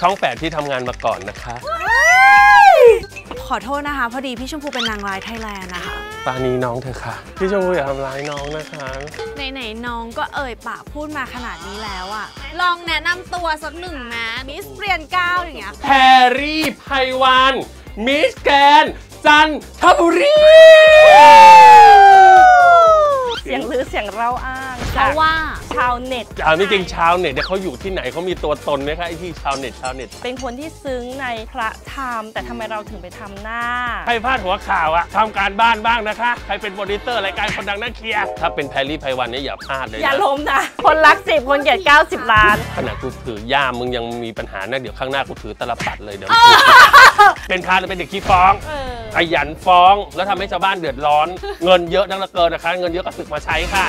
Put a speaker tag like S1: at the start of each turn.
S1: ช่องแปดที่ทำงานมาก่อนนะคะ
S2: ขอโทษนะคะ พอดีพี่ชมพูเป็นนางร้ายไทยแลนด์นะคะ
S1: ปานีน้องเธอะค่ะ พี่ชมพูอย่าทำร้ายน้องนะคะ
S2: ไหนๆน้องก็เอ่ยปากพูดมาขนาดนี้แล้วอะลองแนะนำตัวสักหนึ่งนะมิสเปลี่ยนก้าวอย่างเงี้ย
S1: แพรรี่ไพวันมิสแกนจันทบุรี
S3: เสียงลือเสียงเล่าอ้าง
S2: เพราะว่า
S3: ชาวเน็ต
S1: เอานี่จริงชาวเน็ตเนี่ยเขาอยู่ที่ไหนเขามีตัวตนไหมคะไอ้ที่ชาวเน็ตชาวเน็ต
S3: เป็นคนที่ซึ้งในพระธรรม แต่ทำไมเราถึงไปทำหน้า
S1: ใครพลาดหัวข่าวอะทำการบ้านบ้างนะคะใครเป็นโปรดิวเซอร์รายการคนดังนักเคลียร์ถ้าเป็นแพรรี่ไพวันเนี่ยอย่าพลาดเลย
S3: อย่า
S1: นะ
S3: ล้มนะ คนรักสิบคนเกลียด90 ล้าน
S1: ขนาดกูถือย่ามมึงยังมีปัญหานะเดี๋ยวข้างหน้ากูถือตาลปัตรเลยเดี๋ยวเป็นพาหรือเป็นเด็กขี้ฟ้อง
S3: เออ
S1: ขยันฟ้องแล้วทำให้ชาวบ้านเดือดร้อนเงินเยอะนักเหลือเกินนะคะเงินเยอะก็ศึกมาใช้ค่ะ